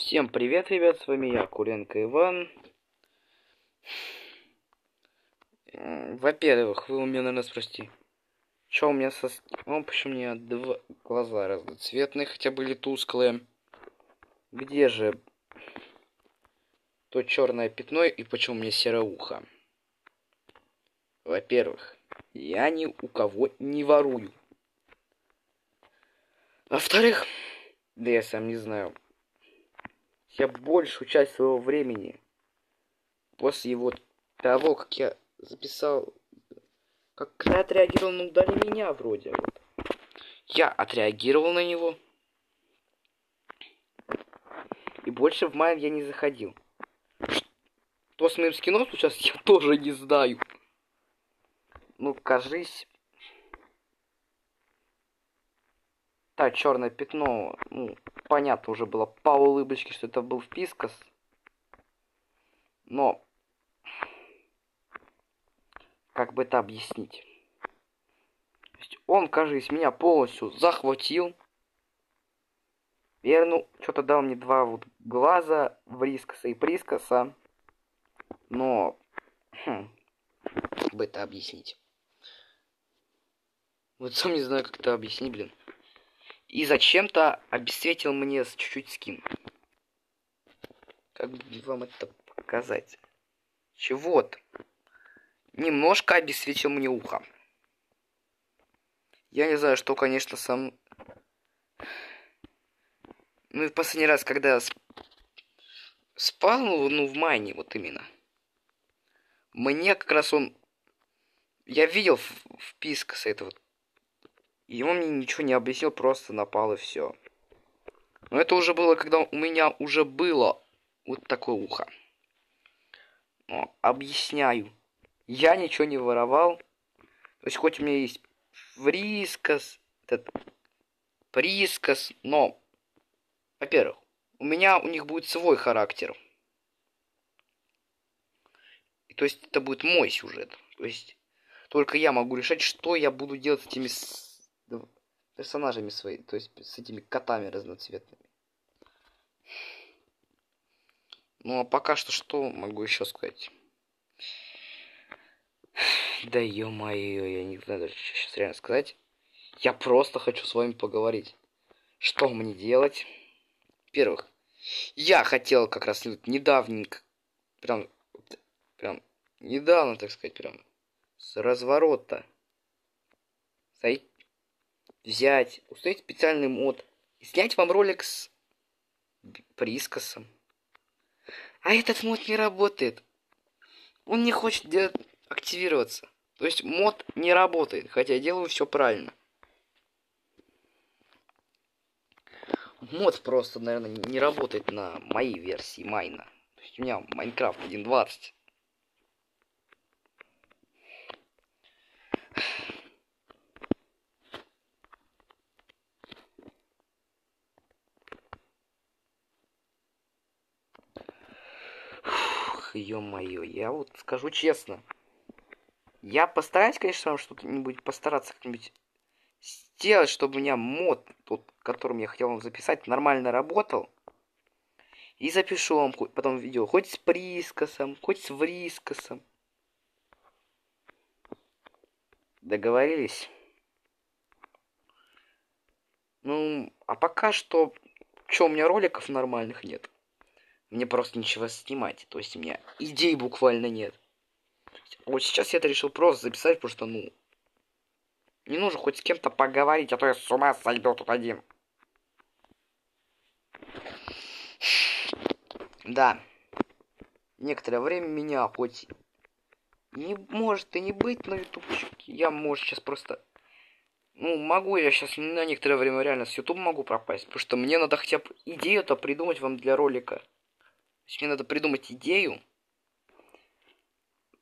Всем привет, ребят, с вами я, Куренко Иван. Во-первых, вы у меня, наверное, спросите, что у меня со... Ну, почему у меня два глаза разноцветные, хотя были тусклые. Где же то черное пятно и почему у меня серое ухо? Во-первых, я ни у кого не ворую. Во-вторых, да я сам не знаю, я большую часть своего времени после вот того, как я записал, как я отреагировал на ударе меня вроде вот. Я отреагировал на него. И больше в мае я не заходил. Что с моим скином сейчас, я тоже не знаю. Ну, кажись... Так, черное пятно, ну, понятно уже было по улыбочке, что это был впискас. Но, как бы это объяснить? То есть он, кажется, меня полностью захватил. Я, ну, что-то дал мне два вот глаза, врискоса и прискоса. Но, хм, как бы это объяснить? Вот сам не знаю, как это объяснить, блин. И зачем-то обесцветил мне чуть-чуть скин. Как бы вам это показать? Чего-то. Немножко обесцветил мне ухо. Я не знаю, что, конечно, сам... Ну и в последний раз, когда я спал, ну, ну, в майне, вот именно. Мне как раз он... Я видел вписка с этого и он мне ничего не объяснил, просто напал и все. Но это уже было, когда у меня уже было вот такое ухо. Но объясняю. Я ничего не воровал. То есть хоть у меня есть фрискос, этот прискос, но, во-первых, у меня у них будет свой характер. То есть это будет мой сюжет. То есть только я могу решать, что я буду делать с этими персонажами свои, то есть с этими котами разноцветными. Ну а пока что что могу еще сказать? Да ё-моё, я не знаю даже сейчас реально сказать. Я просто хочу с вами поговорить. Что мне делать? Во-первых, я хотел как раз недавненько, прям, прям недавно, так сказать, прям с разворота сойти взять, установить специальный мод и снять вам ролик с прискосом. А этот мод не работает. Он не хочет активироваться. То есть мод не работает, хотя я делаю все правильно. Мод просто, наверное, не работает на моей версии майна. То есть у меня Майнкрафт 1.20. ё-моё, я вот скажу честно. Я постараюсь, конечно, вам что-нибудь постараться как-нибудь сделать, чтобы у меня мод, тот, которым я хотел вам записать, нормально работал. И запишу вам потом видео, хоть с прискосом, хоть с врискосом. Договорились? Ну, а пока что, что у меня роликов нормальных нет. Мне просто ничего снимать. То есть у меня идей буквально нет. Вот сейчас я это решил просто записать, потому что, ну... Не нужно хоть с кем-то поговорить, а то я с ума сойду тут один. Да. Некоторое время меня хоть... Не может и не быть на ютубчике. Я, может, сейчас просто... Ну, могу я сейчас на некоторое время реально с ютуба могу пропасть. Потому что мне надо хотя бы идею-то придумать вам для ролика есть мне надо придумать идею.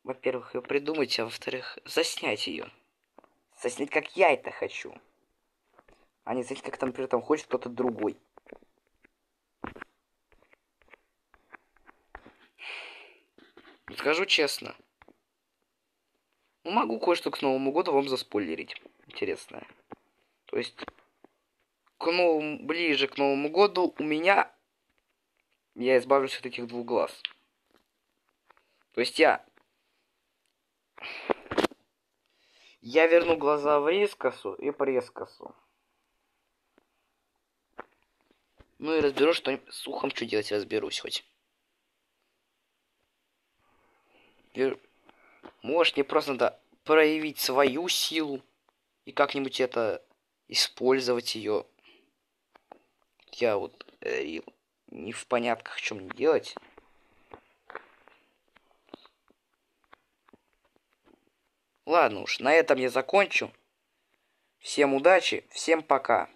Во-первых, ее придумать, а во-вторых, заснять ее. Заснять, как я это хочу. А не заснять, как там, например, там хочет кто-то другой. Скажу честно. Ну, могу кое-что к Новому году вам заспойлерить. Интересное. То есть, к новому, ближе к Новому году у меня я избавлюсь от этих двух глаз. То есть я... Я верну глаза в рискосу и прескосу. Ну и разберу, что с ухом что делать, разберусь хоть. Может, мне просто надо проявить свою силу и как-нибудь это использовать ее. Я вот э, не в понятках, что мне делать. Ладно уж, на этом я закончу. Всем удачи, всем пока.